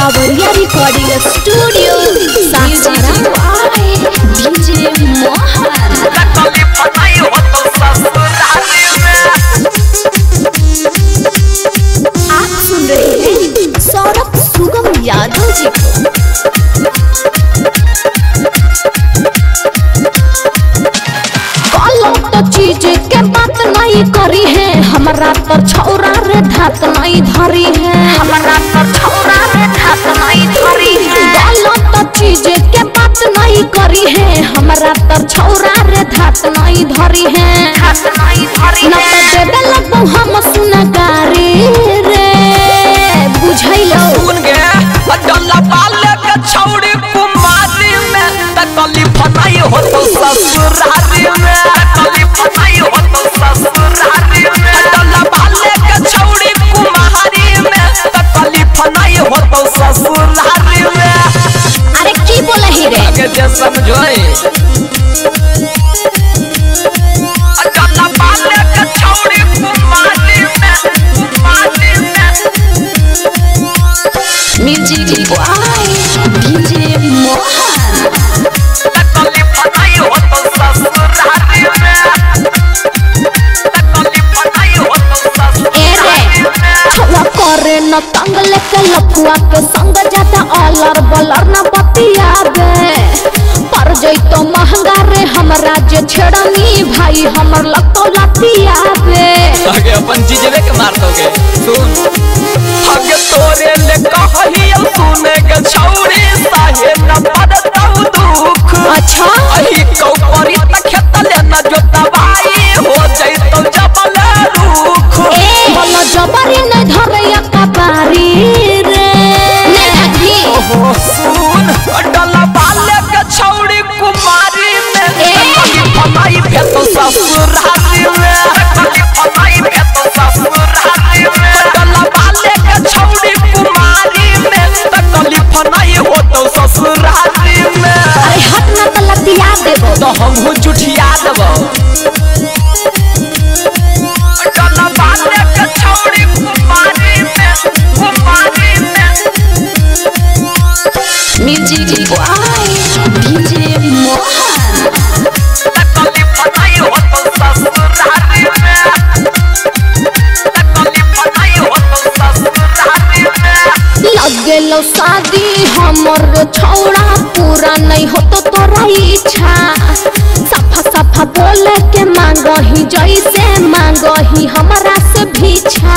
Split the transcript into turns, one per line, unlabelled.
Sawariya recording studio Sasaram DJ Mohan
कली फटाई हो तो ससुराली में
आप सुन रहे हैं सौरभ सुगम यादव जी को। चीज़ के बात नहीं करी है हमारा तो छौरा रे धात नहीं धरी है। हमारा नहीं करी है हमारा तो छौरा रे धात नहीं धरी है। धात नहीं धरी है न तो देबे लगबो हम सुनगारी रे। बुझैलो
सुन गे डल्ला पाले के छौड़ी कुमारी में तकली फटाई हो तो ससुराली में तकली फटाई हो तो ससुराली में। डल्ला पाले के छौड़ी कुमारी में तकली फटाई हो तो ससुराली में।
के
ससुराली में।
छुआ करे न तंग लेके लफुआ के संग जाता अलर बलर न। पर जैतो महँगा रे हमरा जे छेड़नी भाई हमर लगतो लतियाबे
आगे अपन चीजवे के मार दोगे सुन। आगे तोरे ले कहली अब सुने के छौड़ी साहे न पड़ता दुख।
अच्छा।
अही कौपरी त खेत ले न जोता भाई हो जाई तो जबल रुख।
ए बोलो जबरी न धरे कबारी रे। नहीं धरी
ओहो सुन डला हम जुठिया देबो
म्यूज़िक
में
लगेलो शादी हमर छौड़ा पूरा नहीं हो तो तोरा इच्छा। सफ़ा सफ़ा बोल के
मांगो ही जैसे मांगो ही हमारा से भीछा